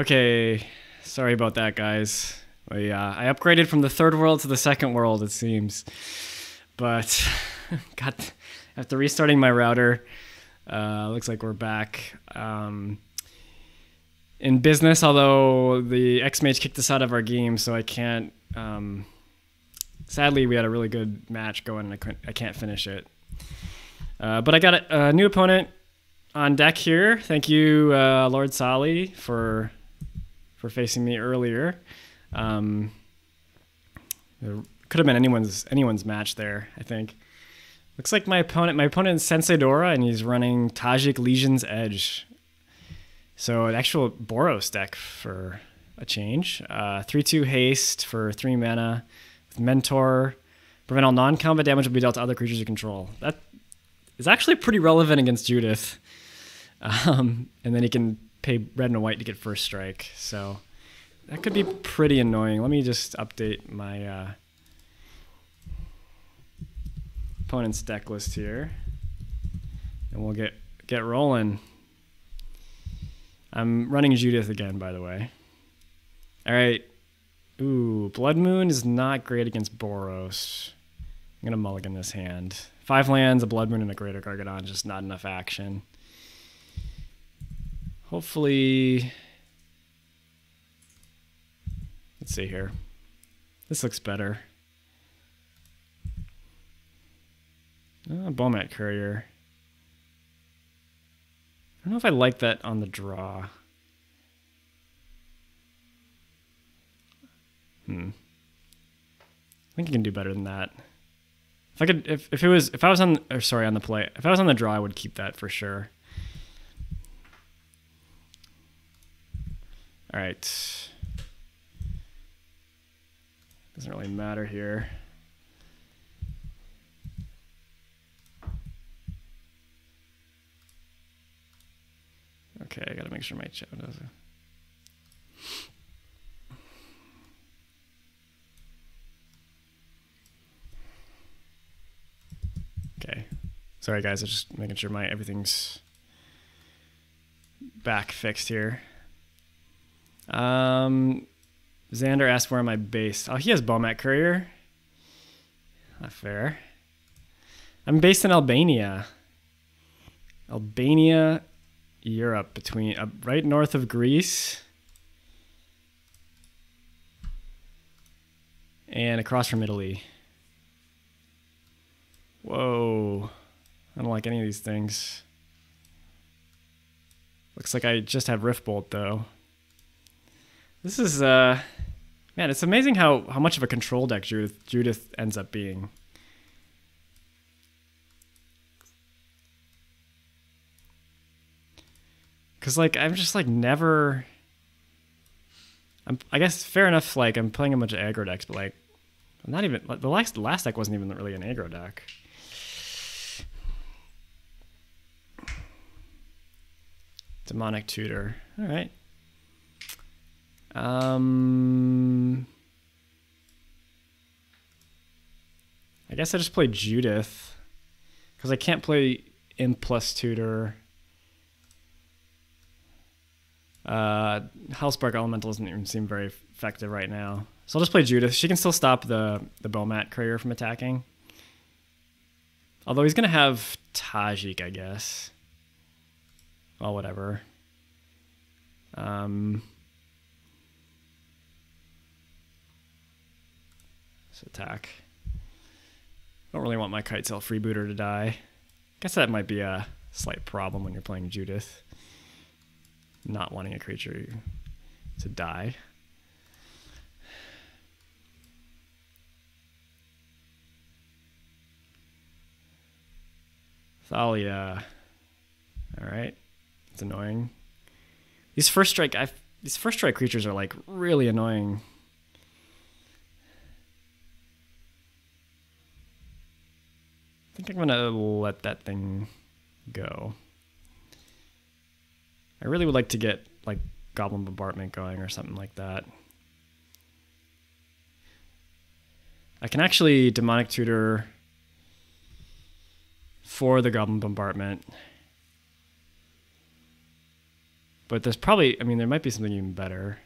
Okay, sorry about that, guys. I, uh, I upgraded from the third world to the second world, it seems. But got after restarting my router, uh, looks like we're back um, in business. Although the XMage kicked us out of our game, so I can't. Um, sadly, we had a really good match going, and I, couldn't, I can't finish it. Uh, but I got a, a, new opponent on deck here. Thank you, uh, Lord Sali, for for facing me earlier. Um, could have been anyone's anyone's match there. I think. Looks like my opponent my opponent is Sensei Dora, and he's running Tajic Legion's Edge. So an actual Boros deck for a change. Uh, three two haste for three mana with Mentor. Prevent all non-combat damage will be dealt to other creatures you control. That is actually pretty relevant against Judith. Um, and then he can pay red and white to get first strike. So that could be pretty annoying. Let me just update my uh, opponent's deck list here, and we'll get get rolling. I'm running Judith again, by the way. All right. Ooh, Blood Moon is not great against Boros. I'm gonna mulligan this hand. Five lands, a Blood Moon, and a Greater Gargadon. Just not enough action. Hopefully, let's see here. This looks better. Uh, Bomat Courier. I don't know if I like that on the draw. Hmm. I think you can do better than that. If I could, if, if it was, if I was on, or sorry, on the play, if I was on the draw, I would keep that for sure. All right. Doesn't really matter here. Okay, I gotta make sure my chat does it. Okay. Sorry guys, I'm just making sure my everything's back fixed here. Um, Xander asked where am I based. Oh, he has Bomat Courier. Not fair. I'm based in Albania. Albania, Europe, between uh, right north of Greece and across from Italy. Whoa. I don't like any of these things. Looks like I just have Riftbolt though. This is, uh, man, it's amazing how, how much of a control deck Judith, Judith ends up being. Cause like I'm just like never. I'm I guess fair enough. Like I'm playing a bunch of aggro decks, but like I'm not even the last the last deck wasn't even really an aggro deck. Demonic tutor. All right. Um, I guess I just play Judith because I can't play Imp plus Tutor. Uh, Hellspark Elemental doesn't even seem very effective right now. So I'll just play Judith. She can still stop the, the Bomat Courier from attacking. Although he's going to have Tajic, I guess. Well, whatever. Um, attack. Don't really want my Kitesail freebooter to die. Guess that might be a slight problem when you're playing Judith. Not wanting a creature to die. Thalia. Alright. It's annoying. These first strike i these first strike creatures are like really annoying. I think I'm gonna let that thing go. I really would like to get like Goblin Bombardment going or something like that. I can actually Demonic Tutor for the Goblin Bombardment. but there's probably, I mean, there might be something even better.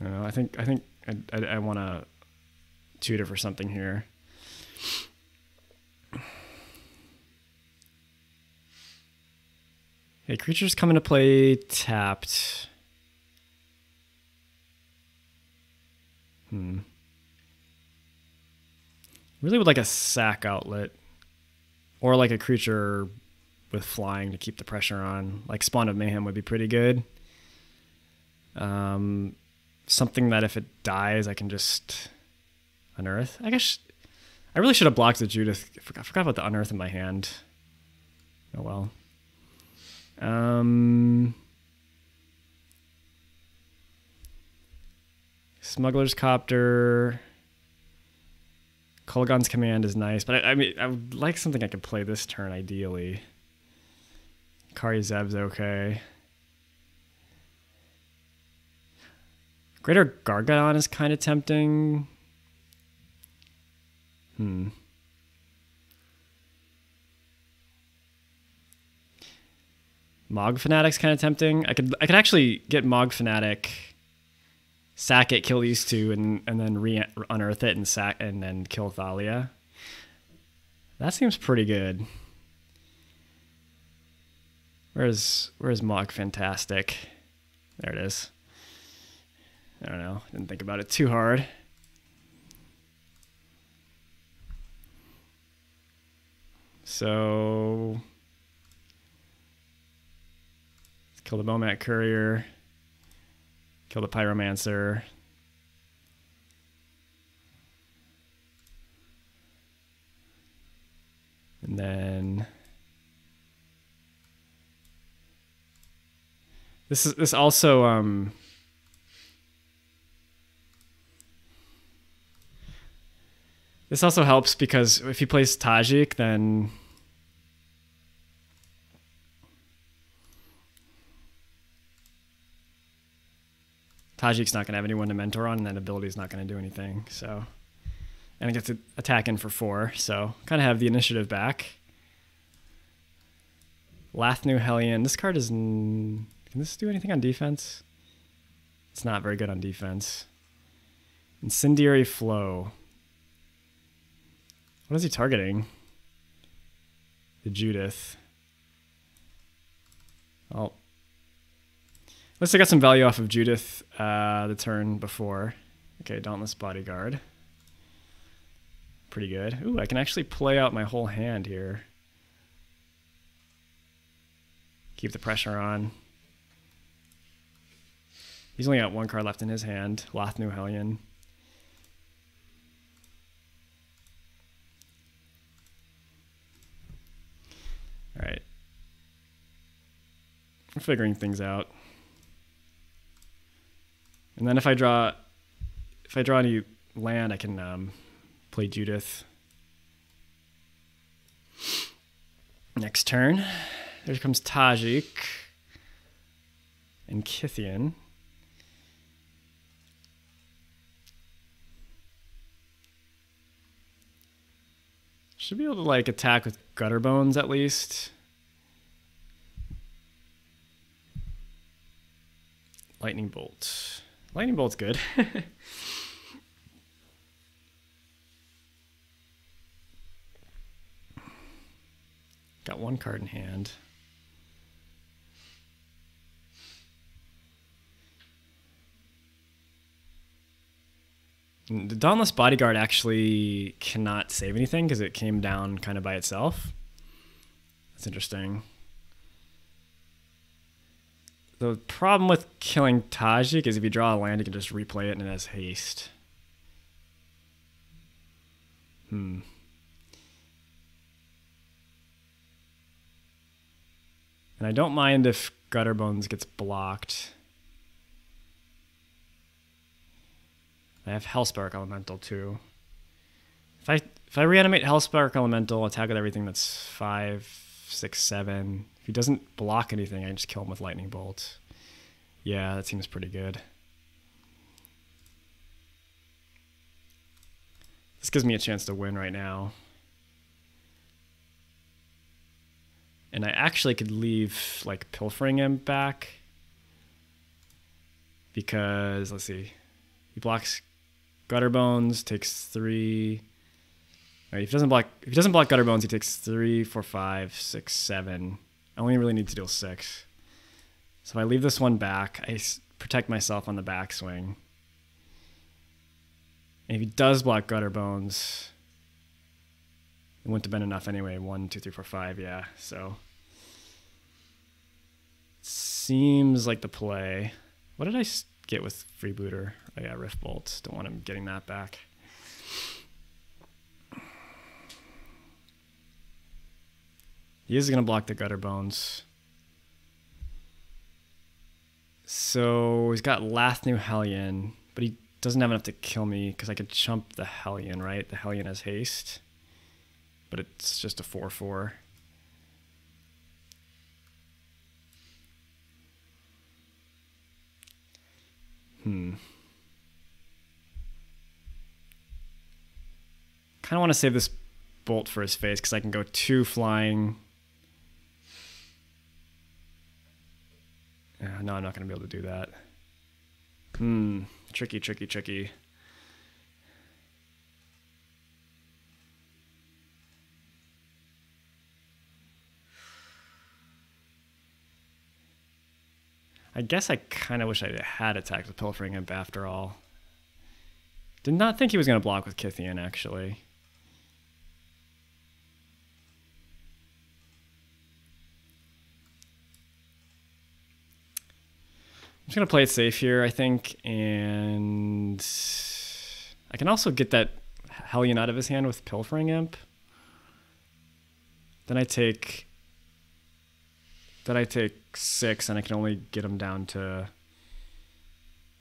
I don't know. I think I think I, I, I want to tutor for something here. Okay, creatures come into play tapped. Hmm. Really would like a sack outlet. Or like a creature with flying to keep the pressure on. Like Spawn of Mayhem would be pretty good. Um, something that if it dies, I can just unearth. I guess I really should have blocked the Judith. I forgot, I forgot about the unearth in my hand. Oh well. Um, Smuggler's Copter. Kolaghan's Command is nice, but I, I, mean, I would like something I could play this turn ideally. Kari Zev's okay. Greater Gargadon is kind of tempting. Hmm. Mog Fanatic's kind of tempting. I could I could actually get Mog Fanatic, sack it, kill these two, and and then re unearth it and sack and then kill Thalia. That seems pretty good. Where's where's Mog Fantastic? There it is. I don't know. Didn't think about it too hard. So kill the Bomat Courier, kill the Pyromancer. And then this is this also um This also helps because if he plays Tajic, then Tajic's not going to have anyone to mentor on, and that ability's not going to do anything. So, and it gets to attack in for four, so kind of have the initiative back. Lathnu Hellion. This card is. Can this do anything on defense? It's not very good on defense. Incendiary Flow. What is he targeting? The Judith. Oh. At least I got some value off of Judith uh, the turn before. Okay, Dauntless Bodyguard. Pretty good. Ooh, I can actually play out my whole hand here. Keep the pressure on. He's only got one card left in his hand. Lathnu Hellion. All right. I'm figuring things out. And then if I draw, if I draw any land, I can um, play Judith. Next turn, there comes Tajic and Kytheon. Should be able to like attack with Gutterbones at least. Lightning bolt. Lightning bolt's good. Got one card in hand. The Dauntless Bodyguard actually cannot save anything because it came down kind of by itself. That's interesting. The problem with killing Tajic is if you draw a land, you can just replay it and it has haste. Hmm. And I don't mind if Gutterbones gets blocked. I have Hellspark Elemental too. If I if I reanimate Hellspark Elemental, attack with everything that's five, six, seven. If he doesn't block anything, I just kill him with Lightning Bolt. Yeah, that seems pretty good. This gives me a chance to win right now. And I actually could leave like Pilfering Imp back. Because, let's see. He blocks Gutterbones, takes three. Right, if he doesn't block if he doesn't block Gutterbones, he takes three, four, five, six, seven. I only really need to deal six. So if I leave this one back, I protect myself on the backswing. And if he does block Gutterbones, it wouldn't have been enough anyway. One, two, three, four, five. Yeah. So seems like the play. What did I get with Freebooter? Oh yeah, Rift Bolt. Don't want him getting that back. He is going to block the Gutterbones. So he's got Lathnu Hellion, but he doesn't have enough to kill me because I could chump the Hellion, right? The Hellion has haste but it's just a 4 4. Hmm. Kind of want to save this bolt for his face because I can go two flying. Uh, no, I'm not going to be able to do that. Hmm. Tricky, tricky, tricky. I guess I kind of wish I had attacked with Pilfering Imp after all. Did not think he was going to block with Kytheon, actually. I'm just going to play it safe here, I think, and I can also get that Hellion out of his hand with Pilfering Imp. Then I take then I take six, and I can only get him down to.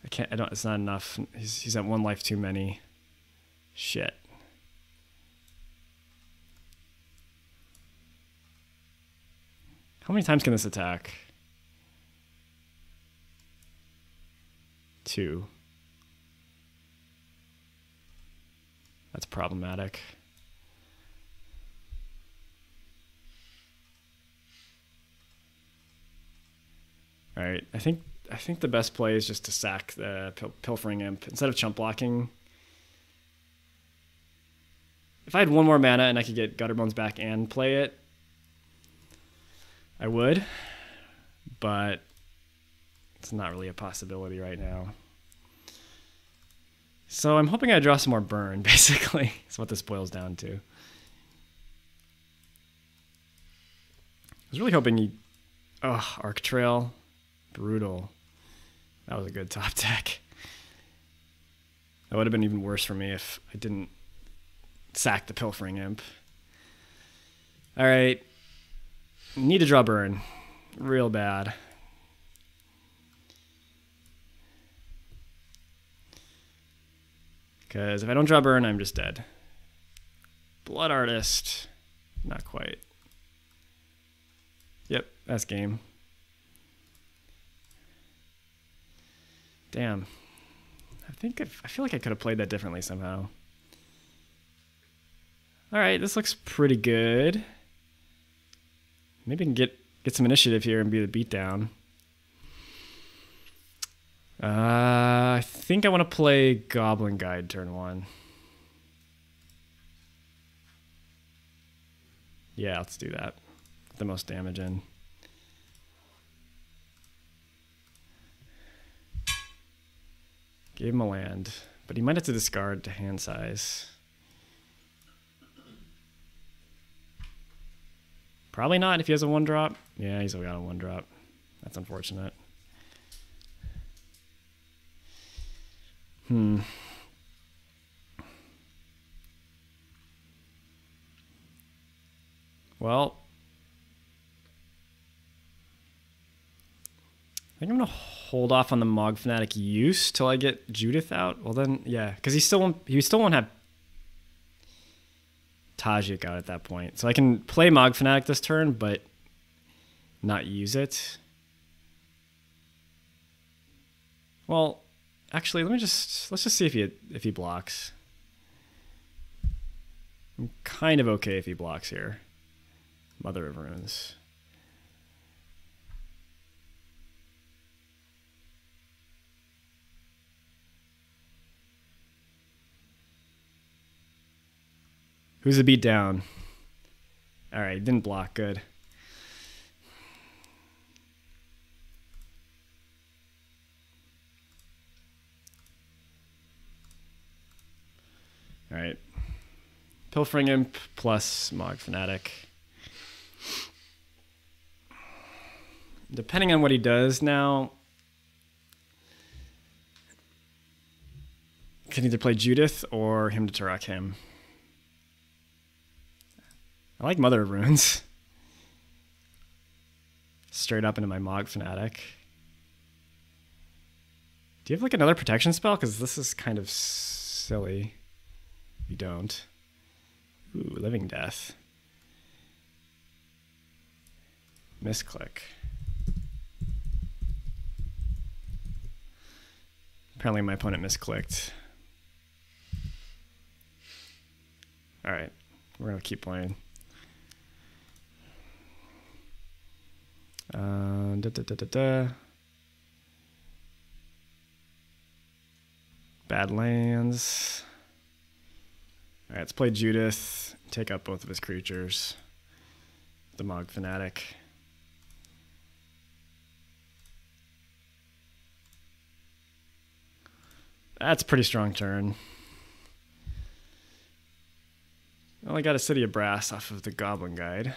I can't. I don't. It's not enough. He's he's at one life too many. Shit. How many times can this attack? Two. That's problematic. Right, I think I think the best play is just to sack the pil- pilfering imp instead of chump blocking. If I had one more mana and I could get Gutterbones back and play it, I would, but it's not really a possibility right now. So I'm hoping I draw some more burn, basically. That's what this boils down to. I was really hoping he... Oh, Arc Trail. Brutal. That was a good top deck. That would have been even worse for me if I didn't sack the Pilfering Imp. All right. Need to draw burn. Real bad. Because if I don't draw burn, I'm just dead. Blood Artist. Not quite. Yep, that's game. Damn. I think I've, i feel like I could have played that differently somehow. All right, this looks pretty good. Maybe I can get get some initiative here and be the beatdown. Uh, I think I want to play Goblin Guide turn one. Yeah, let's do that. the most damage in. Gave him a land, but he might have to discard to hand size. Probably not if he has a one drop. Yeah, he's got a one drop. That's unfortunate. Hmm. Well, think I'm gonna hold off on the Mog Fanatic use till I get Judith out. Well then, yeah, because he still won't. He still won't have Tajic out at that point, so I can play Mog Fanatic this turn, but not use it. Well, actually, let me just let's just see if he if he blocks. I'm kind of okay if he blocks here. Mother of Runes. Who's a beat down? All right, didn't block. Good. All right. Pilfering Imp plus Mog Fanatic. Depending on what he does now, can either play Judith or Hymn to Tourach him. I like Mother of Runes. Straight up into my Mog Fanatic. Do you have like another protection spell? Because this is kind of silly. You don't. Ooh, Living Death. Misclick. Apparently my opponent misclicked. Alright, we're gonna keep playing. Uh, da, da, da. Badlands. Alright, let's play Judith. Take out both of his creatures. The Mog Fanatic. That's a pretty strong turn. Only got a City of Brass off of the Goblin Guide.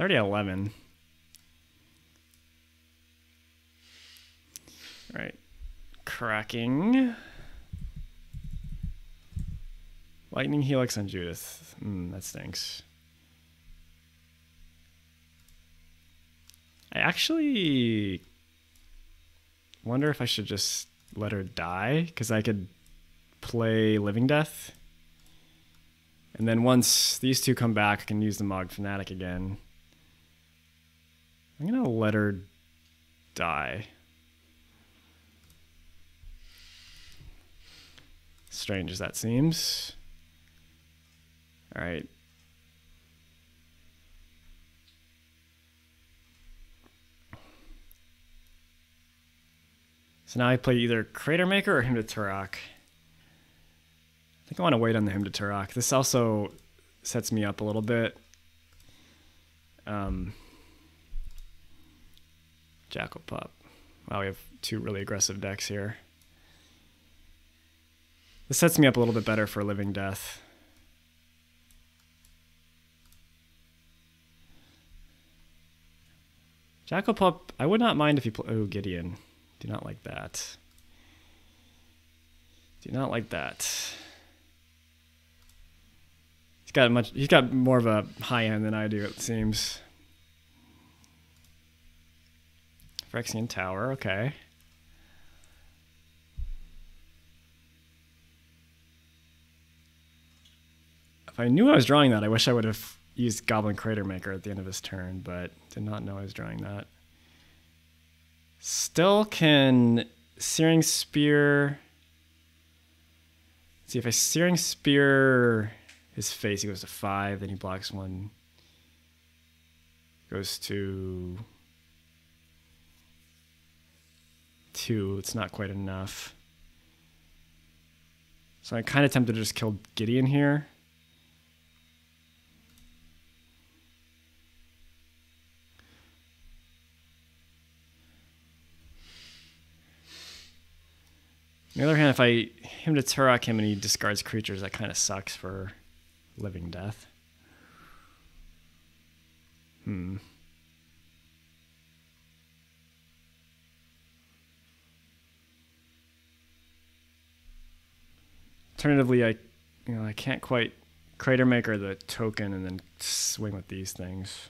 It's already at 11. All right. Cracking. Lightning Helix on Judith. Mm, that stinks. I actually wonder if I should just let her die because I could play Living Death. And then once these two come back, I can use the Mog Fanatic again. I'm to let her die. Strange as that seems. All right. So now I play either Crater Maker or Hymn to Tourach. I think I want to wait on the Hymn to Tourach. This also sets me up a little bit. Um, Jackal Pup. Wow, we have two really aggressive decks here. This sets me up a little bit better for Living Death. Jackal Pup, I would not mind if you play. Oh, Gideon. Do not like that. Do not like that. He's got much. He's got more of a high end than I do. It seems. Phyrexian Tower. Okay. If I knew I was drawing that, I wish I would have used Goblin Crater Maker at the end of his turn, but did not know I was drawing that. Still can Searing Spear. Let's see if I Searing Spear his face, he goes to five, then he blocks one. Goes to two. It's not quite enough. So I'm kind of tempted to just kill Gideon here. On the other hand, if I Hymn to Tourach him and he discards creatures, that kind of sucks for living death. Hmm. Alternatively, I, you know, I can't quite crater maker the token and then swing with these things.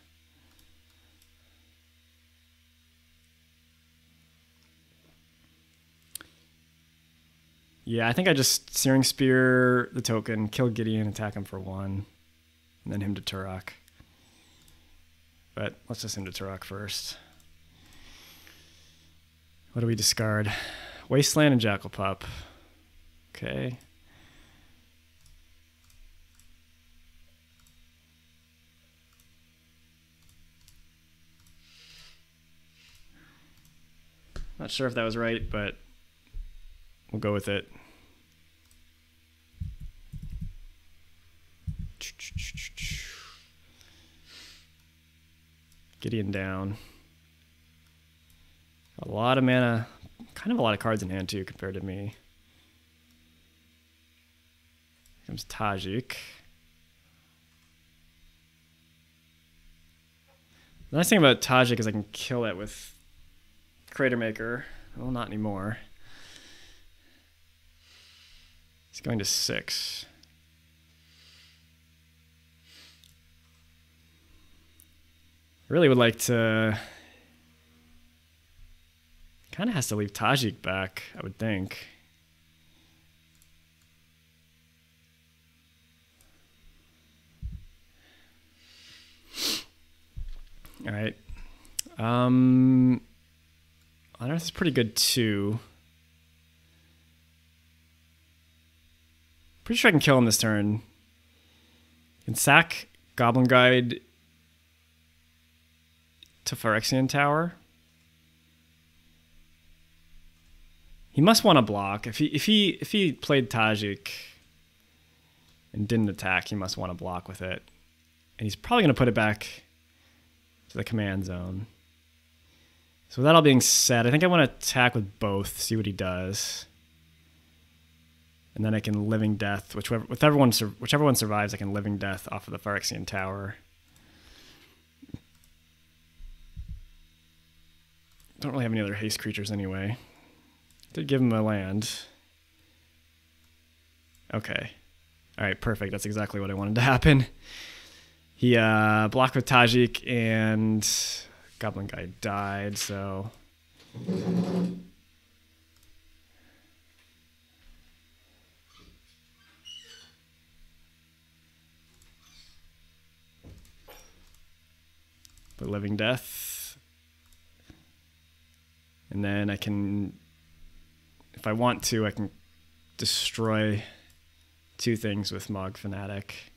Yeah, I think I just Searing Spear the token, kill Gideon, attack him for one, and then Hymn to Tourach. But let's just Hymn to Tourach first. What do we discard? Wasteland and Jackal Pup. Okay. Not sure if that was right, but we'll go with it. Gideon down. A lot of mana, kind of a lot of cards in hand too compared to me. Here comes Tajic. The nice thing about Tajic is I can kill it with Crater Maker. Well, not anymore. He's going to six. I really would like to. Kind of has to leave Tajic back, I would think. All right. Um, Unearth is pretty good too. Pretty sure I can kill him this turn. Can sack Goblin Guide to Phyrexian Tower. He must want to block. If he if he if he played Tajic and didn't attack, he must want to block with it. And he's probably going to put it back to the command zone. So with that all being said, I think I want to attack with both, see what he does. And then I can Living Death, whichever, whichever, one, whichever one survives, I can Living Death off of the Phyrexian Tower. Don't really have any other haste creatures anyway. Did give him a land. Okay. Alright, perfect. That's exactly what I wanted to happen. He uh, blocked with Tajic and Goblin Guide died, so. But Living Death. And then I can, if I want to, I can destroy two things with Mog Fanatic.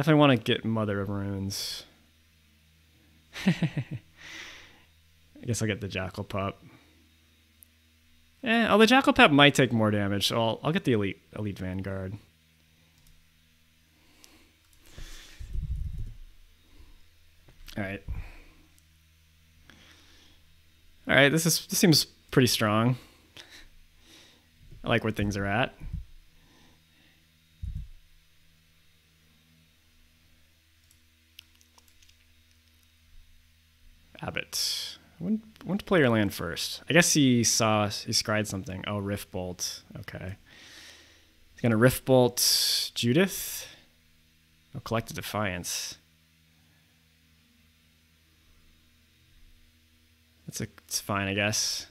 I definitely want to get Mother of Runes. I guess I'll get the Jackal Pup. Eh, oh, the Jackal Pup might take more damage, so I'll, I'll get the Elite Elite Vanguard. All right. All right, this is this seems pretty strong. I like where things are at. Abbot. When when to play your land first? I guess he saw he scried something. Oh, Rift Bolt. Okay. He's gonna Rift Bolt Judith. Oh, Collected Defiance. That's a, it's fine, I guess.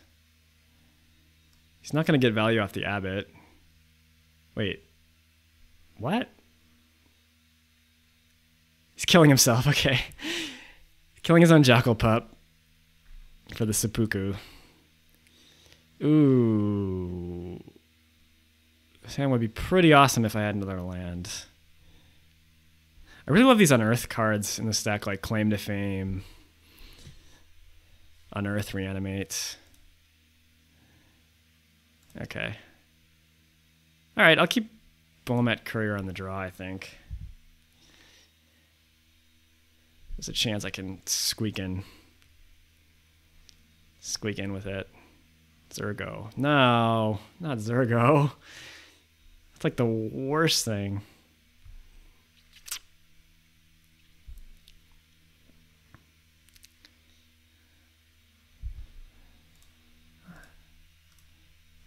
He's not gonna get value off the Abbot. Wait. What? He's killing himself. Okay. Killing his own jackal pup for the seppuku. Ooh. Hand would be pretty awesome if I had another land. I really love these unearth cards in the stack, like Claim to Fame, Unearth, Reanimate. Okay. All right, I'll keep Bomat Courier on the draw, I think. There's a chance I can squeak in. Squeak in with it. Zurgo. No, not Zurgo. It's like the worst thing.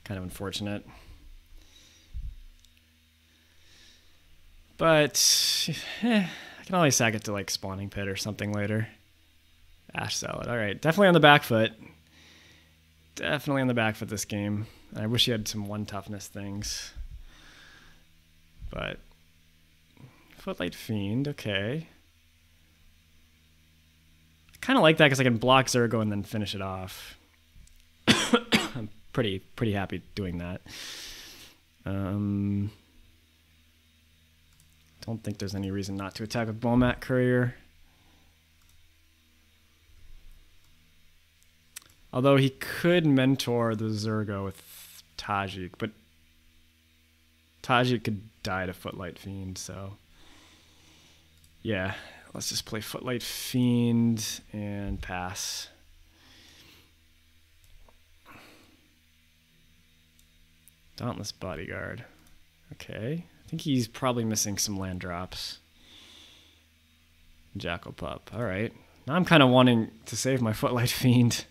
Kind of unfortunate. But, eh, can always sack it to like spawning pit or something later. Ash Zealot. All right, definitely on the back foot. Definitely on the back foot this game. I wish he had some one toughness things. But Footlight Fiend, okay. I kind of like that because I can block Zurgo and then finish it off. I'm pretty pretty happy doing that. Um, don't think there's any reason not to attack with Bomat Courier. Although he could mentor the Zurgo with Tajic, but Tajic could die to Footlight Fiend, so yeah, let's just play Footlight Fiend and pass. Dauntless Bodyguard. Okay. I think he's probably missing some land drops. Jackal Pup. Alright. Now I'm kind of wanting to save my Footlight Fiend.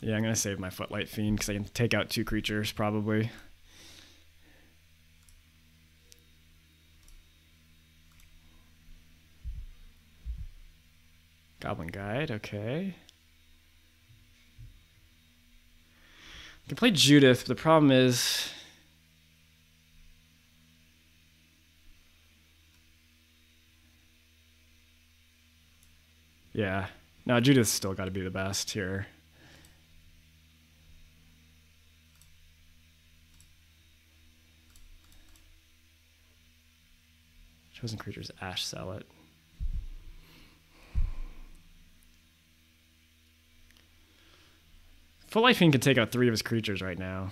Yeah, I'm going to save my Footlight Fiend because I can take out two creatures probably. Goblin Guide, okay. I can play Judith, but the problem is... Yeah. No, Judith's still got to be the best here. Chosen creatures Ash Zealot. Fiend could take out three of his creatures right now.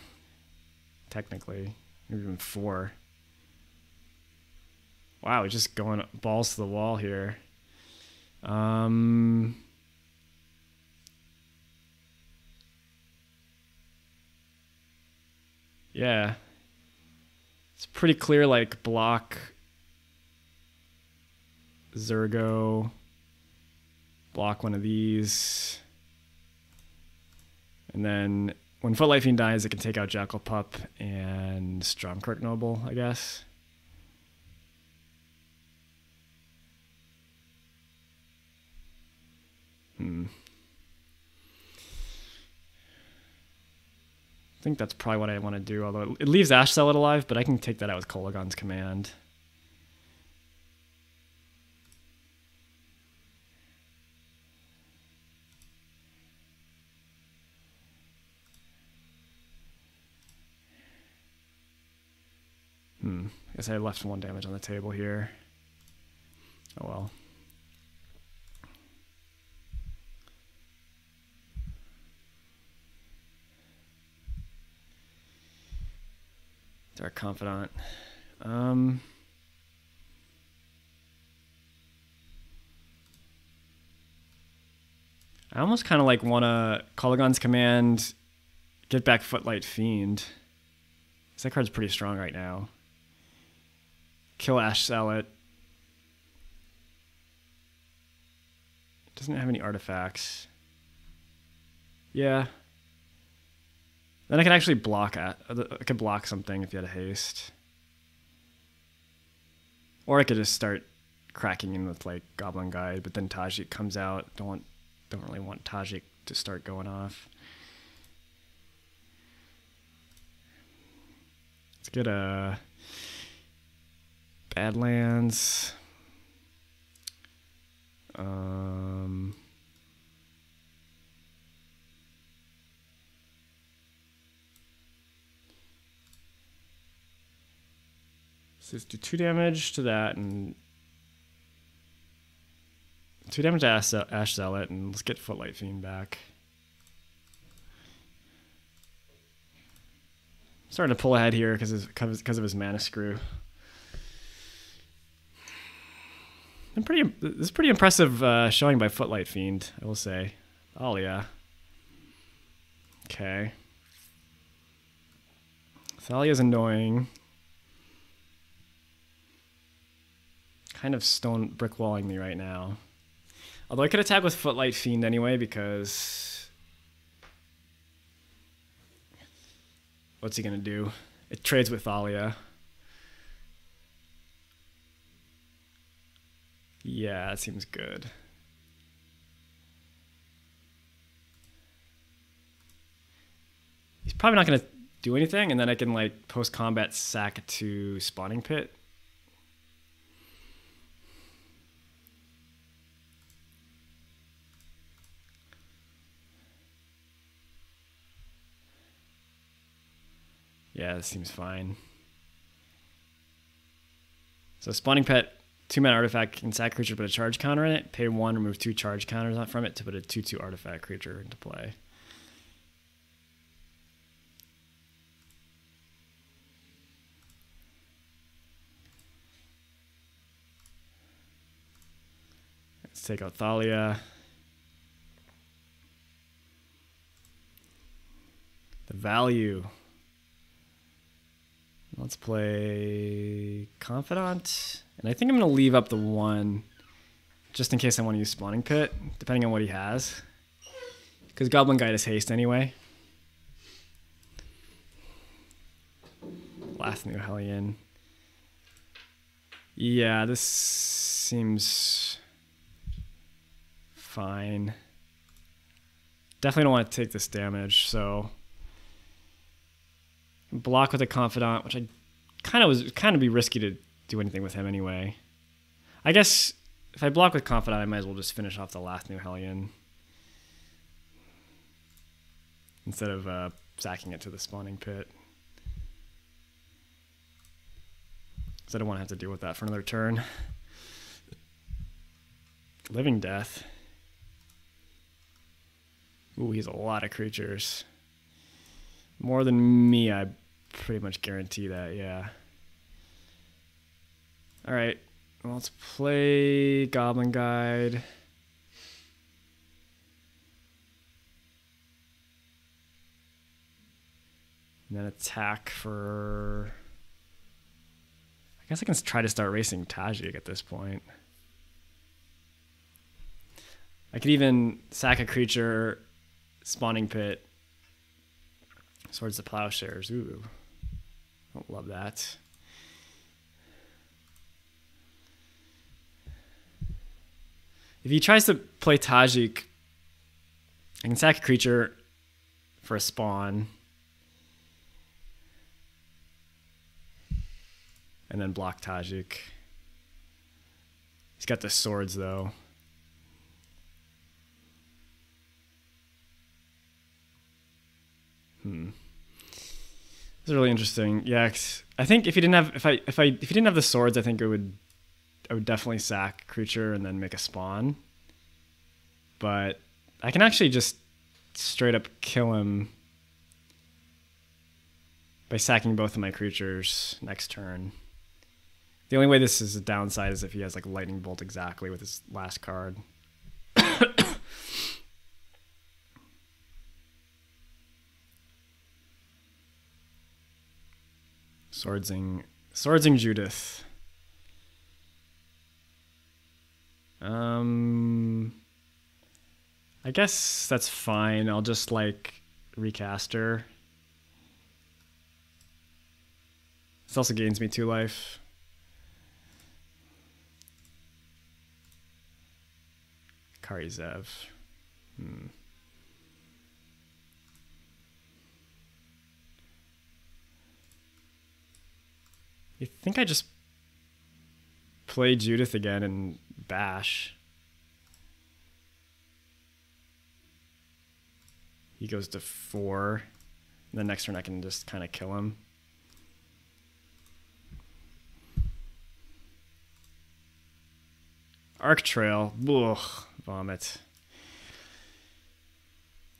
Technically. Maybe even four. Wow, he's just going balls to the wall here. Um... Yeah. It's pretty clear, like, block Zurgo, block one of these. And then when Footlight Fiend dies, it can take out Jackal Pup and Stromkirk Noble, I guess. Hmm. I think that's probably what I want to do, although it leaves Ash Zealot alive, but I can take that out with Kolaghan's command. Hmm. I guess I left one damage on the table here. Oh well. Dark Confidant. Um, I almost kind of like want to Kolaghan's command, get back Footlight Fiend. That card's pretty strong right now. Kill Ash Zealot. Doesn't have any artifacts. Yeah. Then I can actually block at I could block something if you had a haste. Or I could just start cracking in with like Goblin Guide, but then Tajic comes out. Don't want don't really want Tajic to start going off. Let's get a Badlands. Um, so let's do two damage to that and two damage to Ash, Ash Zealot, and let's get Footlight Fiend back. starting to pull ahead here because because of his mana screw. And pretty, this is pretty impressive uh, showing by Footlight Fiend, I will say. Oh yeah. Okay. Thalia's annoying. Kind of stone brick walling me right now. Although I could attack with Footlight Fiend anyway because what's he gonna do? It trades with Thalia. Yeah, that seems good. He's probably not going to do anything, and then I can, like, post-combat sack to Spawning Pit. Yeah, this seems fine. So Spawning Pit two mana artifact can sack creature, put a charge counter in it. Pay one, remove two charge counters from it to put a two-two artifact creature into play. Let's take out Thalia. The value. Let's play Confidant. And I think I'm going to leave up the one just in case I want to use Spawning Pit, depending on what he has. Because Goblin Guide is haste anyway. Lathnu Hellion. Yeah, this seems fine. Definitely don't want to take this damage, so block with a confidant, which I kind of was kind of be risky to do anything with him anyway. I guess if I block with confidant, I might as well just finish off the Lathnu Hellion instead of uh, sacking it to the spawning pit. Because I don't want to have to deal with that for another turn. Living Death. Ooh, he's a lot of creatures. More than me, I pretty much guarantee that, yeah. Alright, well, let's play Goblin Guide. And then attack for... I guess I can try to start racing Tajic at this point. I could even sack a creature, spawning pit, Swords to Plowshares. Ooh. Don't love that. If he tries to play Tajic, I can sack a creature for a spawn. And then block Tajic. He's got the swords though. Hmm. It's really interesting. Yeah, I think if you didn't have if I if I if he didn't have the swords, I think it would I would definitely sack creature and then make a spawn. But I can actually just straight up kill him by sacking both of my creatures next turn. The only way this is a downside is if he has like lightning bolt exactly with his last card. Swordsing, Swordsing Judith. Um, I guess that's fine. I'll just like recast her. This also gains me two life. Kari Zev. Hmm. You think I just play Judith again and bash? He goes to four. The next turn I can just kind of kill him. Arc Trail. Ugh, vomit.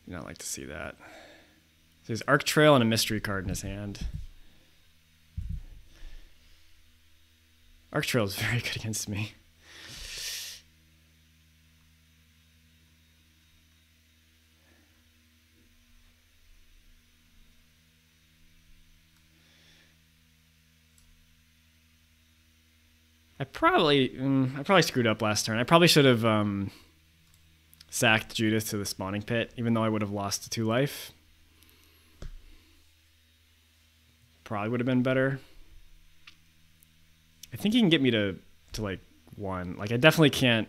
You don't like to see that. So there's Arc Trail and a mystery card in his hand. Arc Trail is very good against me. I probably mm, I probably screwed up last turn. I probably should have um, sacked Judith to the spawning pit, even though I would have lost two life. Probably would have been better. I think he can get me to to like one. Like I definitely can't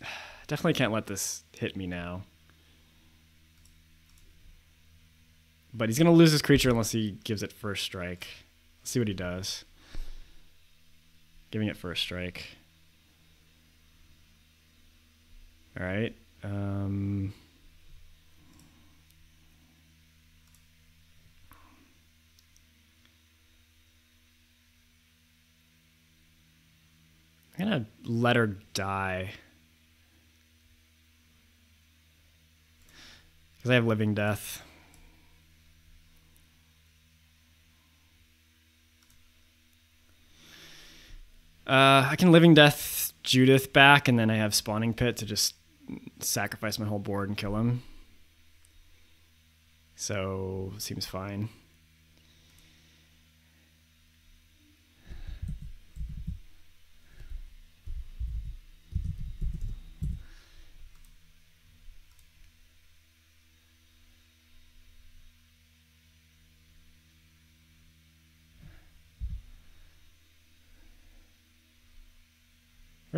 definitely can't let this hit me now. But he's gonna lose his creature unless he gives it first strike. Let's see what he does. Giving it first strike. All right. Um, I'm gonna let her die. Because I have living death. Uh, I can living death Judith back, and then I have spawning pit to just sacrifice my whole board and kill him. So seems fine.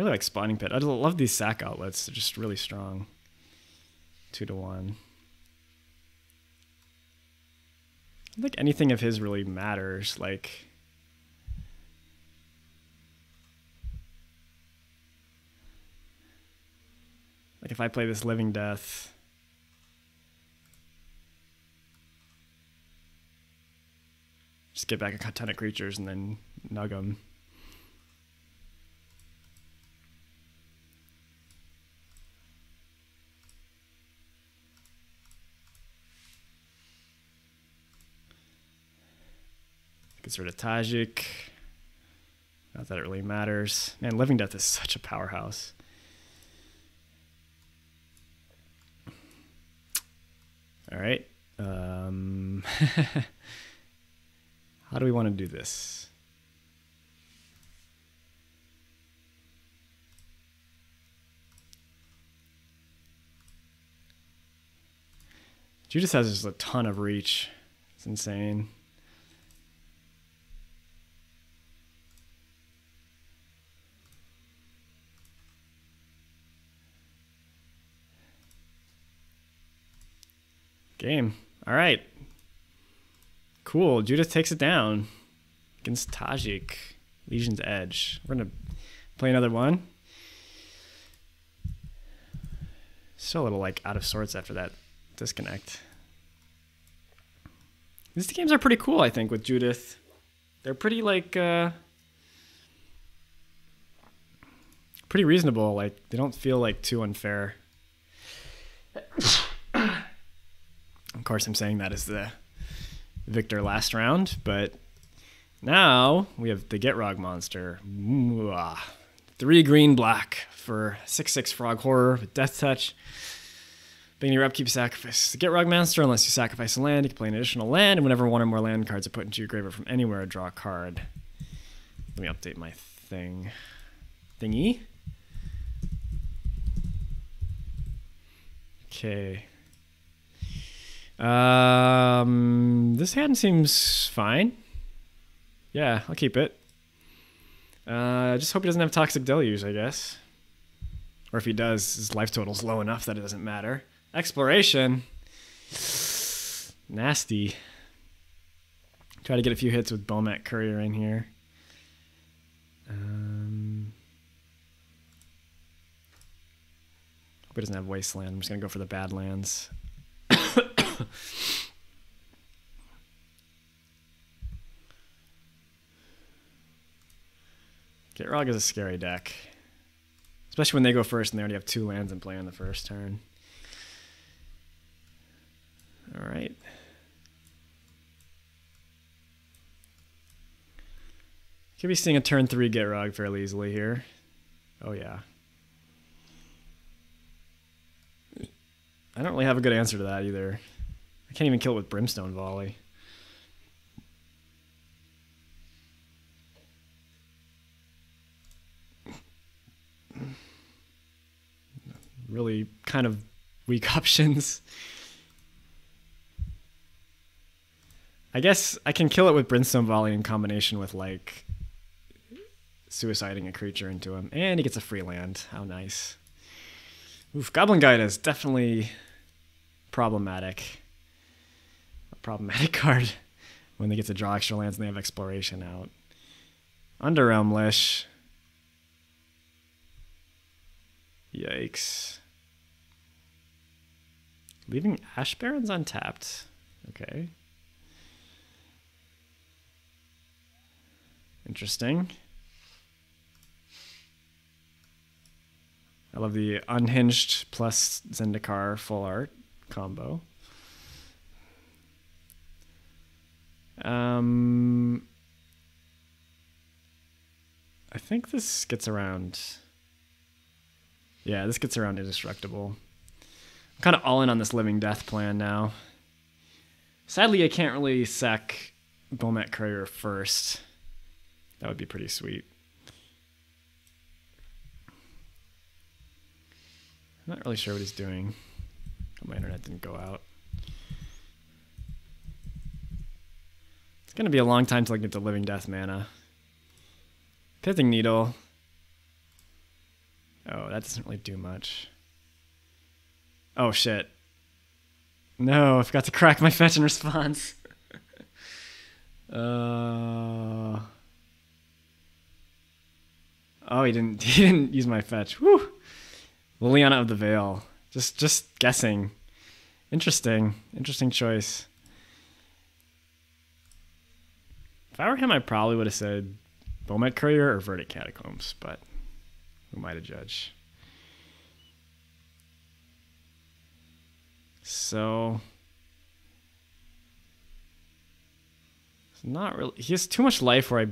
Really like spawning pit. I love these sack outlets. They're just really strong. Two to one. I don't think anything of his really matters. Like Like if I play this living death just get back a ton of creatures and then nug them. Get rid of Tajic. Not that it really matters. Man, Living Death is such a powerhouse. All right. Um, how do we want to do this? Judith has just a ton of reach. It's insane. Game. All right. Cool. Judith takes it down against Tajic. Legion's Edge. We're going to play another one. Still a little like out of sorts after that disconnect. These games are pretty cool, I think, with Judith. They're pretty like uh pretty reasonable. Like they don't feel like too unfair. Course, I'm saying that as the victor last round, but now we have the Gitrog monster. Three green black for 6 6 Frog Horror with Deathtouch. Beginning your upkeep, sacrifice the Gitrog monster. Unless you sacrifice a land, you can play an additional land, and whenever one or more land cards are put into your graveyard from anywhere, draw a card. Let me update my thing. Thingy. Okay. Um, this hand seems fine. Yeah, I'll keep it. Uh, I just hope he doesn't have Toxic Deluge, I guess. Or if he does, his life total's low enough that it doesn't matter. Exploration. Nasty. Try to get a few hits with Bomat Courier in here. Um, hope he doesn't have Wasteland. I'm just going to go for the Badlands. Gitrog is a scary deck. Especially when they go first and they already have two lands in play on the first turn. Alright. Could be seeing a turn three Gitrog fairly easily here. Oh yeah. I don't really have a good answer to that either. I can't even kill it with Brimstone Volley. Really kind of weak options. I guess I can kill it with Brimstone Volley in combination with like suiciding a creature into him. And he gets a free land. How nice. Oof, Goblin Guide is definitely problematic. Problematic card when they get to draw extra lands and they have exploration out. Underrealm Lich. Yikes. Leaving Ash Barrens untapped. Okay. Interesting. I love the unhinged plus Zendikar full art combo. Um, I think this gets around. Yeah, this gets around indestructible. I'm kind of all in on this living death plan now. Sadly, I can't really sack Bomat Courier first. That would be pretty sweet. I'm not really sure what he's doing. My internet didn't go out. Gonna be a long time till I get to Living Death mana. Pithing Needle. Oh, that doesn't really do much. Oh shit. No, I forgot to crack my fetch and response. uh. Oh, he didn't. He didn't use my fetch. Woo. Liliana of the Veil. Just, just guessing. Interesting. Interesting choice. If I were him, I probably would have said Bomat Courier or Verdant Catacombs, but who am I to judge? So it's not really. He has too much life where I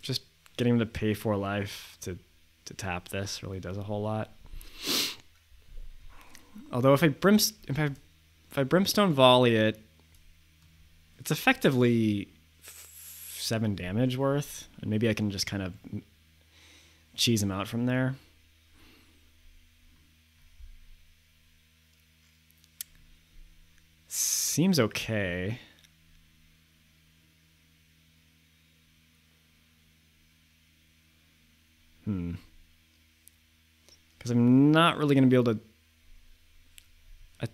just getting him to pay for life to to tap this really does a whole lot. Although if I brimst if I if I brimstone volley it, it's effectively seven damage worth, and maybe I can just kind of cheese him out from there. Seems okay. Hmm. Because I'm not really going to be able to... I,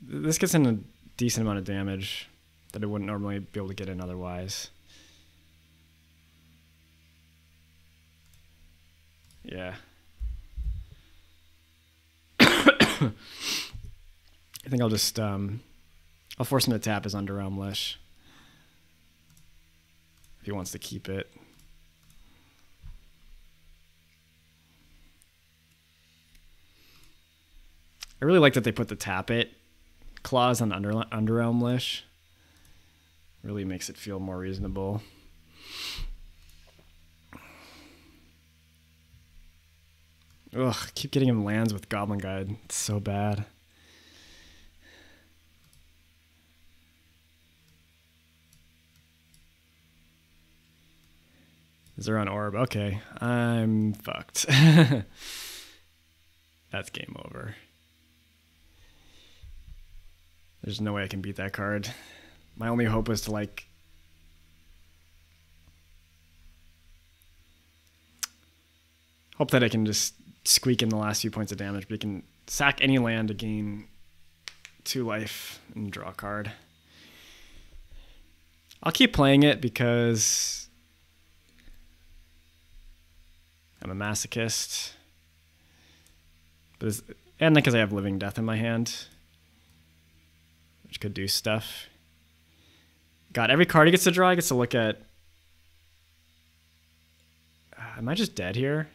this gets in a decent amount of damage that I wouldn't normally be able to get in otherwise. Yeah. I think I'll just um, I'll force him to tap his Underrealm Lich if he wants to keep it. I really like that they put the tap it clause on Under Underrealm Lich. Really makes it feel more reasonable. Ugh, keep getting him lands with Goblin Guide. It's so bad. Zuran Orb. Okay, I'm fucked. That's game over. There's no way I can beat that card. My only hope was to like hope that I can just squeak in the last few points of damage, but he can sack any land to gain two life and draw a card. I'll keep playing it because I'm a masochist. But and because I have Living Death in my hand, which could do stuff. God, every card he gets to draw, he gets to look at. Uh, am I just dead here?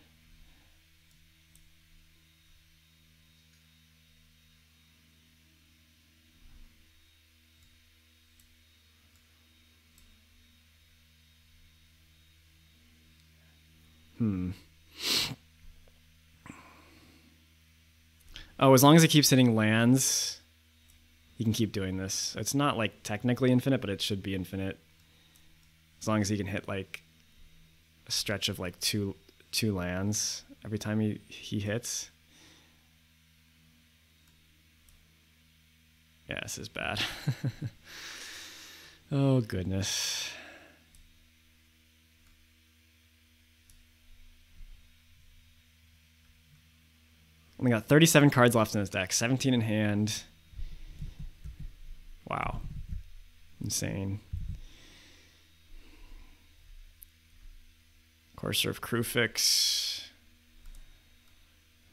Hmm. Oh, as long as it keeps hitting lands, he can keep doing this. It's not like technically infinite, but it should be infinite. As long as he can hit like a stretch of like two two lands every time he, he hits. Yeah, this is bad. oh goodness. Only got 37 cards left in his deck, 17 in hand. Wow. Insane. Courser of.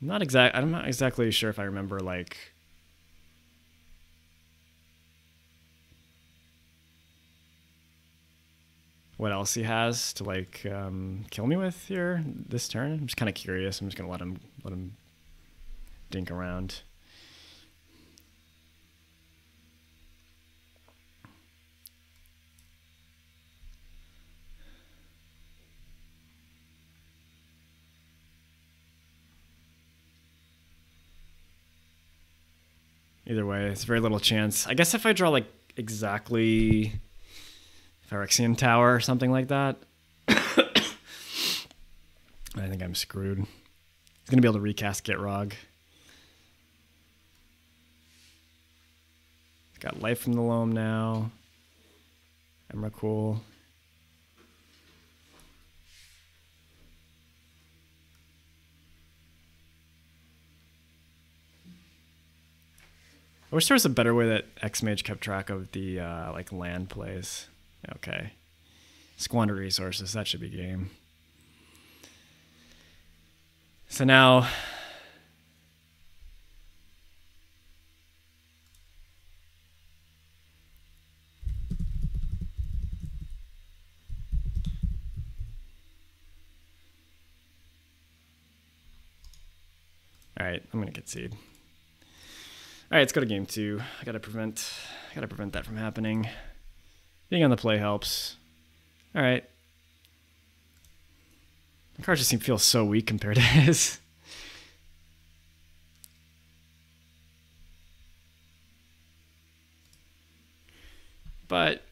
I'm not exact I'm not exactly sure if I remember like what else he has to like um, kill me with here this turn. I'm just kind of curious. I'm just gonna let him let him dink around. Either way, it's very little chance. I guess if I draw like exactly Phyrexian Tower or something like that, I think I'm screwed. He's gonna be able to recast Gitrog. Got life from the loam now. Emrakul. I wish there was a better way that XMage kept track of the uh, like land plays. Okay. Squander resources, that should be game. So now All right, I'm gonna get seed. All right, let's go to game two. I gotta prevent, I gotta prevent that from happening. Being on the play helps. All right. The card just seem feel so weak compared to his. But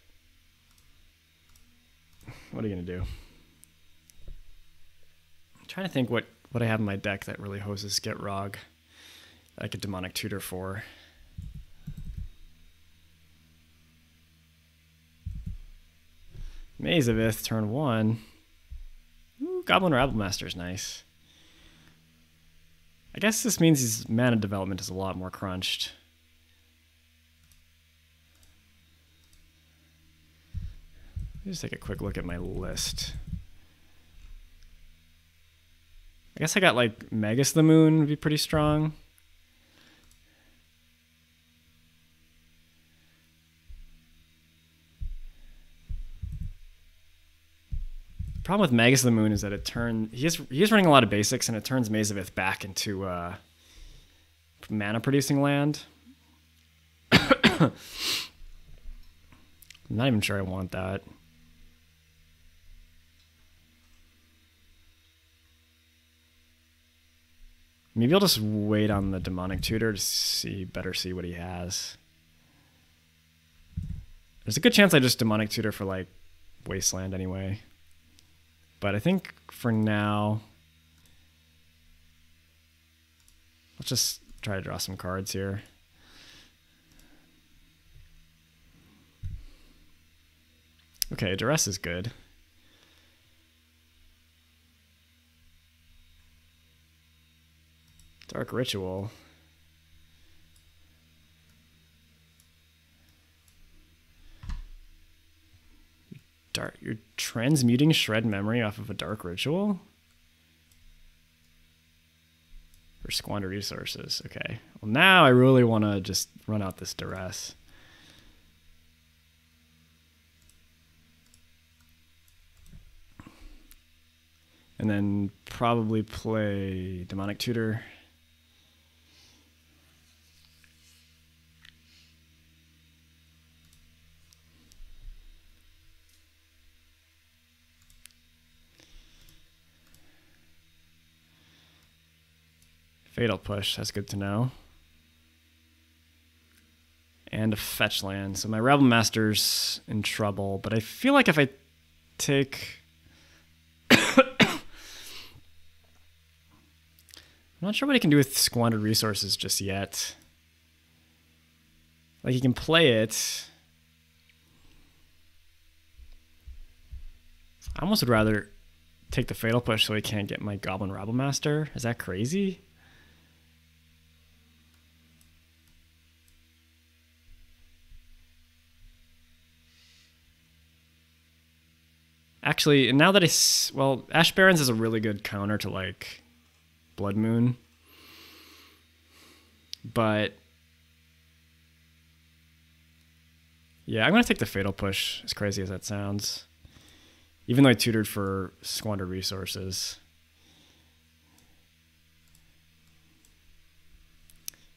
what are you gonna do? I'm trying to think what what I have in my deck that really hoses Gitrog like a demonic tutor for. Maze of Ith, turn one. Ooh, Goblin Rabblemaster is nice. I guess this means his mana development is a lot more crunched. Let me just take a quick look at my list. I guess I got like Magus the Moon would be pretty strong. The problem with Magus of the Moon is that it turns he is he is running a lot of basics and it turns Maze of Ith back into uh, mana producing land. I'm not even sure I want that. Maybe I'll just wait on the demonic tutor to see better see what he has. There's a good chance I just demonic tutor for like wasteland anyway. But I think for now, let's just try to draw some cards here. Okay, duress is good. Dark Ritual. dark you're transmuting shred memory off of a dark ritual? Or squander resources okay. Well now i really want to just run out this duress. And then probably play demonic tutor Fatal push, that's good to know. And a fetch land. So my Rebel Rabblemaster's in trouble, but I feel like if I take... I'm not sure what he can do with squandered resources just yet. Like he can play it. I almost would rather take the fatal push so he can't get my Goblin rabble master. Is that crazy? Actually, now that I well, Ash Barrens is a really good counter to like Blood Moon, but yeah, I'm gonna take the Fatal Push. As crazy as that sounds, even though I tutored for squandered resources.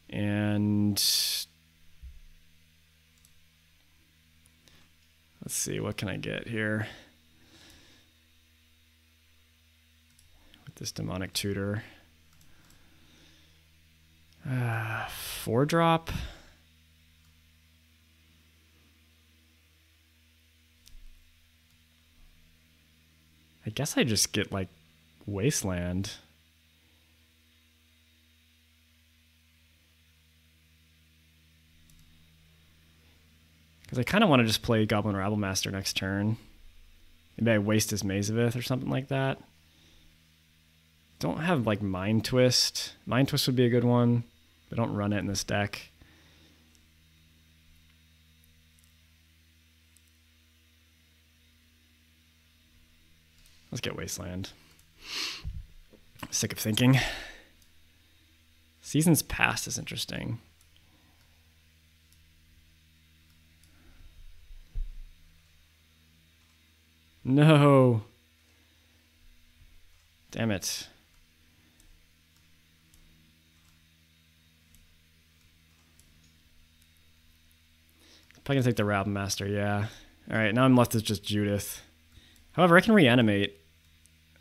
And let's see, what can I get here? This demonic tutor. Uh, four drop. I guess I just get like Wasteland. Because I kind of want to just play Goblin Rabblemaster next turn. Maybe I waste his Maze of Ith or something like that. Don't have like Mind Twist. Mind Twist would be a good one, but don't run it in this deck. Let's get Wasteland. Sick of thinking. Seasons Past is interesting. No. Damn it. Probably gonna take the Rabble Master, yeah. Alright, now I'm left with just Judith. However, I can reanimate.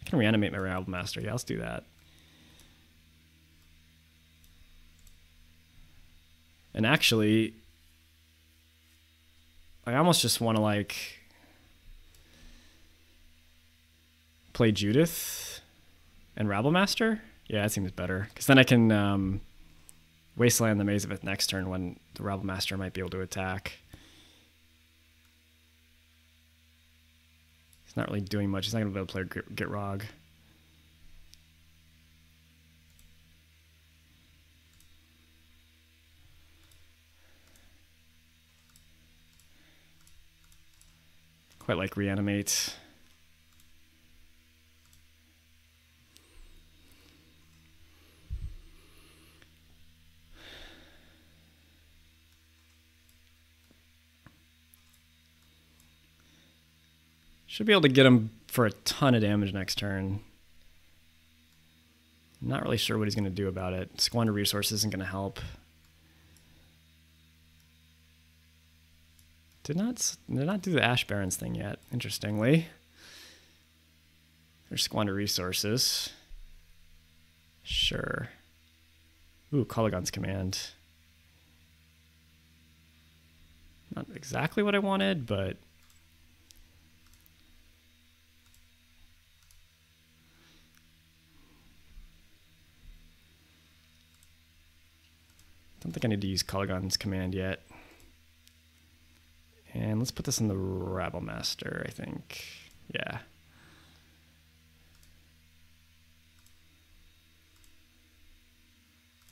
I can reanimate my Rabble Master. Yeah, let's do that. And actually, I almost just want to like play Judith and Rabble Master. Yeah, that seems better because then I can um, wasteland the Maze of Ith next turn when the Rabble Master might be able to attack. He's not really doing much. He's not going to be able to play Gitrog. Quite like reanimate. Should be able to get him for a ton of damage next turn. Not really sure what he's going to do about it. Squander resources isn't going to help. Did not did not do the Ash Barrens thing yet. Interestingly, there's squander resources. Sure. Ooh, Kolaghan's command. Not exactly what I wanted, but don't think I need to use Kolaghan's command yet. And let's put this in the Rabble Master, I think. Yeah.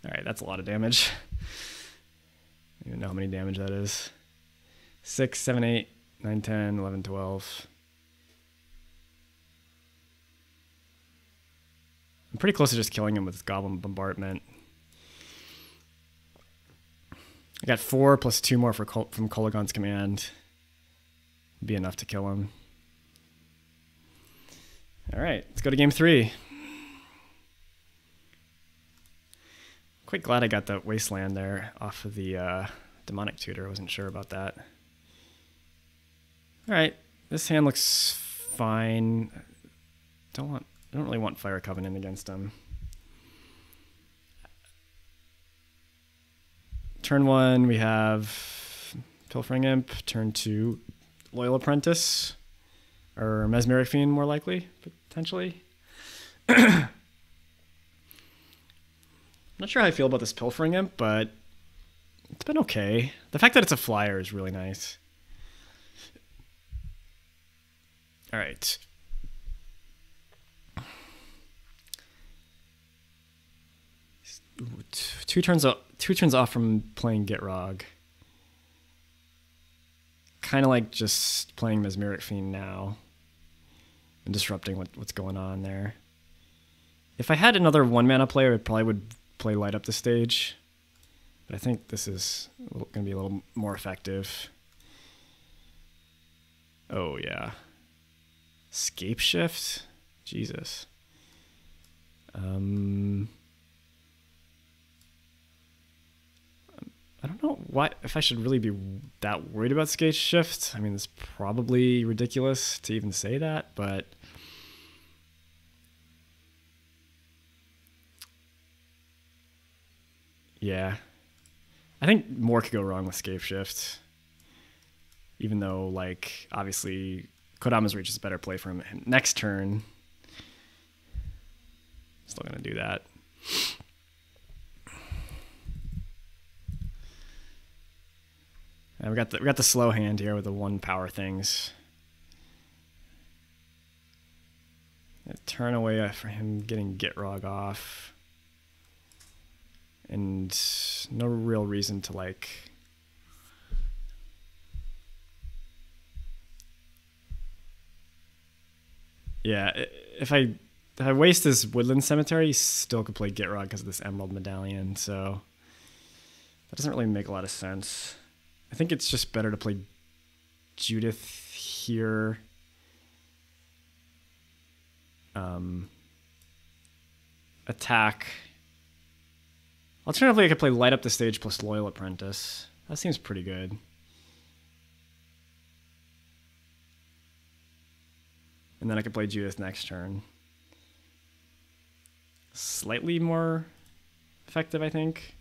Alright, that's a lot of damage. I don't even know how many damage that is. 6, 7, 8, 9, 10, 11, 12. I'm pretty close to just killing him with Goblin Bombardment. I got four plus two more for Col- from Kolaghan's command. Be enough to kill him. All right, let's go to game three. Quite glad I got the wasteland there off of the uh, demonic tutor. I wasn't sure about that. All right, this hand looks fine. Don't want. I don't really want Fire Covenant against him. Turn one, we have Pilfering Imp. Turn two, Loyal Apprentice. Or Mesmeric Fiend, more likely, potentially. I'm not sure how I feel about this Pilfering Imp, but it's been okay. The fact that it's a flyer is really nice. All right. two turns off, two turns off from playing Gitrog. Kind of like just playing Mesmeric Fiend now and disrupting what, what's going on there. If I had another one mana player, I probably would play Light Up the Stage. But I think this is going to be a little more effective. Oh, yeah. Scape Shift? Jesus. Um. Don't know what if I should really be that worried about scape shift. I mean, it's probably ridiculous to even say that, but yeah, I think more could go wrong with scape shift. Even though, like, obviously, Kodama's reach is a better play for him. Next turn, still gonna do that. And we got the we got the slow hand here with the one power things. turn away for him getting Gitrog off. And no real reason to like Yeah, if I if I waste this woodland cemetery, still could play Gitrog because of this emerald medallion, so that doesn't really make a lot of sense. I think it's just better to play Judith here. Um, attack. Alternatively, I could play Light Up the Stage plus Loyal Apprentice. That seems pretty good. And then I could play Judith next turn. Slightly more effective, I think.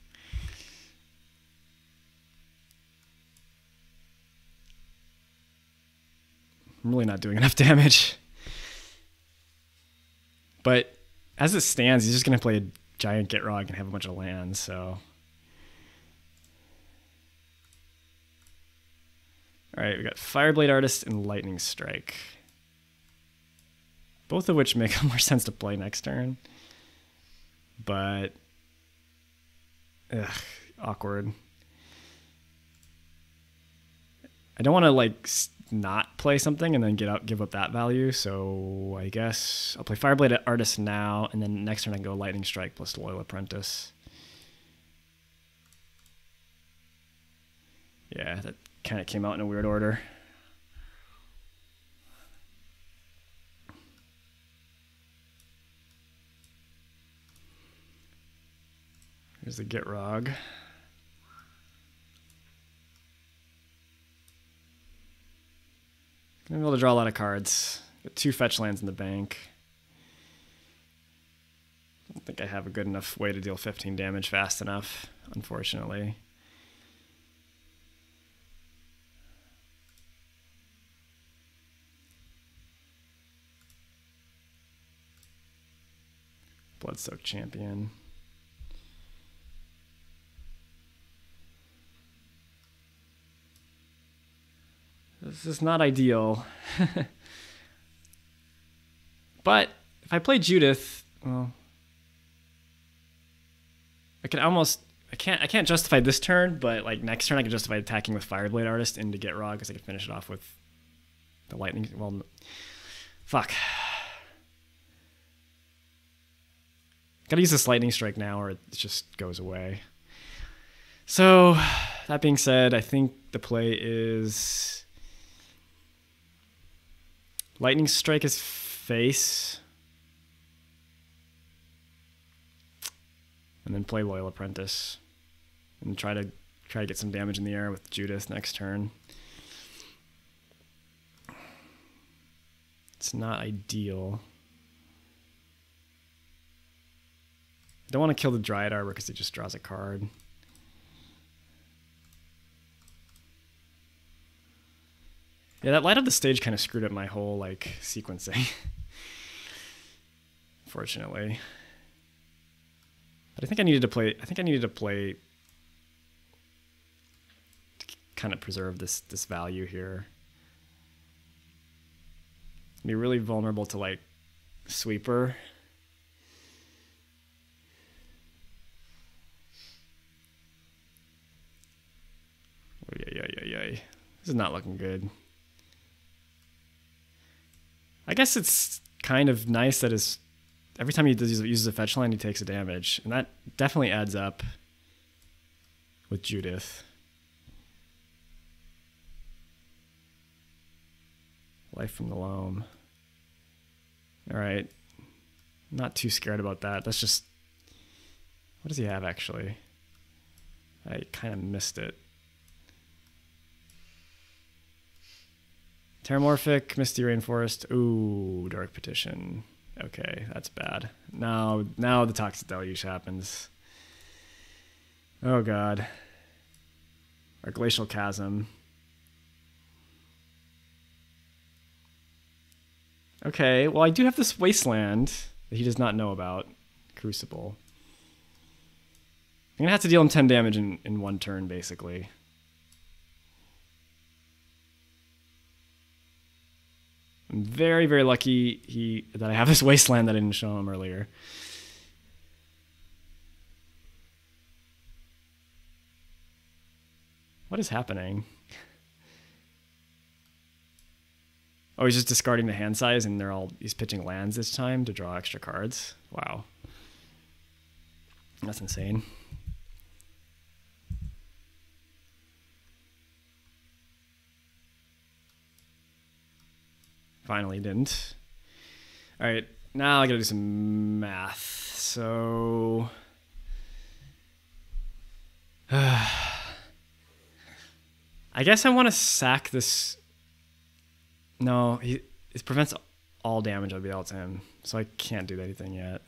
I'm really not doing enough damage. But as it stands, he's just going to play a giant Gitrog and have a bunch of lands, so. Alright, we got Fireblade Artist and Lightning Strike. Both of which make more sense to play next turn. But. Ugh, awkward. I don't want to, like, not play something and then get up, give up that value. So I guess I'll play Fireblade at Artist now, and then next turn I can go Lightning Strike plus Loyal Apprentice. Yeah, that kind of came out in a weird order. Here's the Gitrog. I'm able to draw a lot of cards. Got two fetch lands in the bank. I don't think I have a good enough way to deal 15 damage fast enough, unfortunately. Bloodsoaked Champion. This is not ideal. but if I play Judith, well, I can almost I can't I can't justify this turn, but like next turn I can justify attacking with Fireblade Artist into Gitrog because I can finish it off with the lightning. Well, fuck. Gotta use this lightning strike now, or it just goes away. So, that being said, I think the play is Lightning strike his face. And then play Loyal Apprentice. And try to try to get some damage in the air with Judith next turn. It's not ideal. I don't want to kill the Dryad Arbor because it just draws a card. Yeah, that light up the stage kind of screwed up my whole like sequencing. Fortunately. But I think I needed to play I think I needed to play to kind of preserve this this value here. Be really vulnerable to like sweeper. Oh, yeah, yeah, yeah, yeah. This is not looking good. I guess it's kind of nice that his every time he does, uses a fetch line, he takes a damage, and that definitely adds up with Judith. Life from the loam. All right, not too scared about that. That's just what does he have actually? I kind of missed it. Terramorphic, Misty Rainforest. Ooh, Dark Petition. Okay, that's bad. Now, now the Toxic Deluge happens. Oh god. Our Glacial Chasm. Okay, well I do have this Wasteland that he does not know about. Crucible. I'm gonna have to deal him 10 damage in, in one turn, basically. I'm very, very lucky he that I have this wasteland that I didn't show him earlier. What is happening? Oh, he's just discarding the hand size and they're all he's pitching lands this time to draw extra cards. Wow. That's insane. Finally didn't. All right, now I gotta do some math. So. I guess I want to sack this. No, he it prevents all damage I'll be dealt to him, so I can't do anything yet.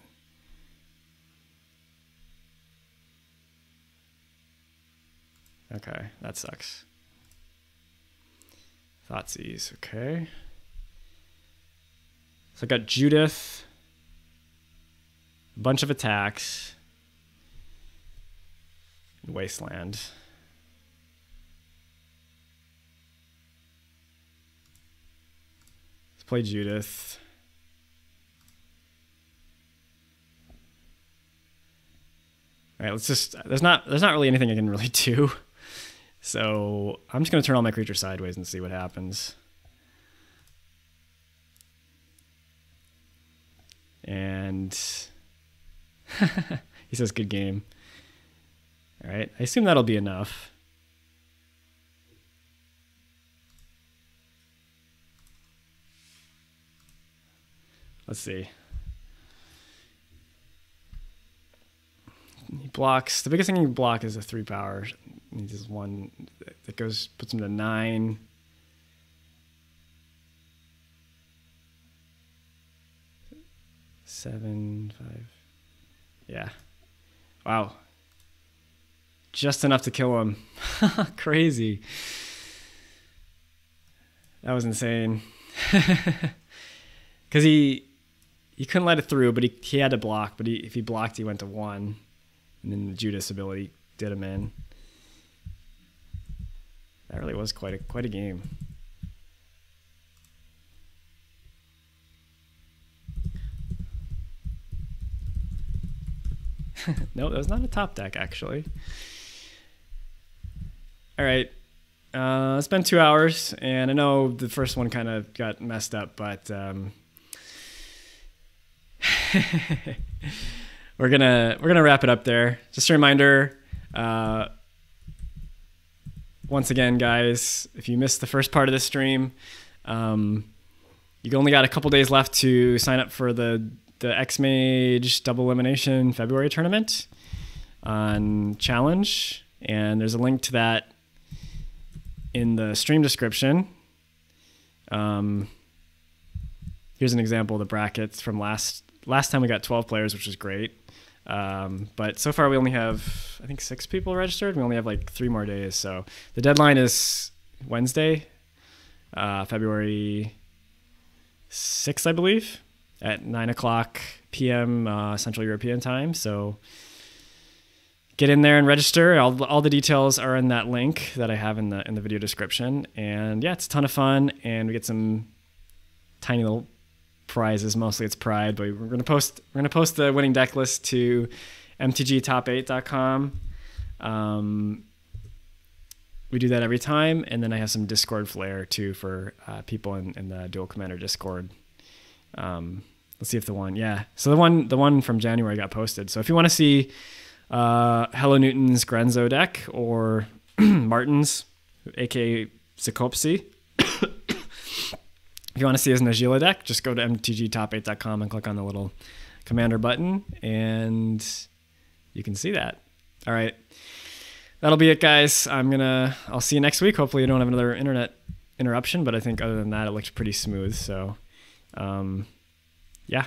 Okay, that sucks. Thoughtseize, okay. So I got Judith, a bunch of attacks, Wasteland. Let's play Judith. All right, let's just. There's not. There's not really anything I can really do. So I'm just gonna turn all my creatures sideways and see what happens. And he says, good game. All right. I assume that'll be enough. Let's see. He blocks. The biggest thing he can block is a three power. He does one that goes puts him to nine. Seven, five. Yeah. Wow. Just enough to kill him. Crazy. That was insane. Because he he couldn't let it through, but he, he had to block. But he, if he blocked, he went to one. And then the Judith ability did him in. That really was quite a quite a game. no, that was not a top deck, actually. All right. Uh, it's been two hours, and I know the first one kind of got messed up, but um, we're gonna we're gonna wrap it up there. Just a reminder. Uh, once again, guys, if you missed the first part of the stream, um, you only got a couple days left to sign up for the the XMage Double Elimination February tournament on Challonge, and there's a link to that in the stream description. Um, here's an example of the brackets from last last time we got 12 players, which was great. Um, but so far we only have I think six people registered. We only have like three more days, so the deadline is Wednesday, uh, February 6th, I believe at 9 o'clock p.m. Uh, Central European time. So get in there and register. All, all the details are in that link that I have in the in the video description. And yeah, it's a ton of fun, and we get some tiny little prizes. Mostly it's pride, but we're gonna post we're gonna post the winning deck list to mtgtop8.com. Um, we do that every time, and then I have some Discord flair too for uh, people in, in the Duel Commander Discord. Um, Let's see if the one, yeah. So the one, the one from January got posted. So if you want to see uh, Hello Newton's Grenzo deck or Martin's, aka Zakopsi, if you want to see his Najeela deck, just go to mtgtop8.com and click on the little commander button, and you can see that. All right. that'll be it, guys. I'm gonna. I'll see you next week. Hopefully, you don't have another internet interruption. But I think other than that, it looked pretty smooth. So, um, yeah.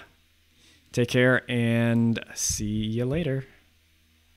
Take care and see you later.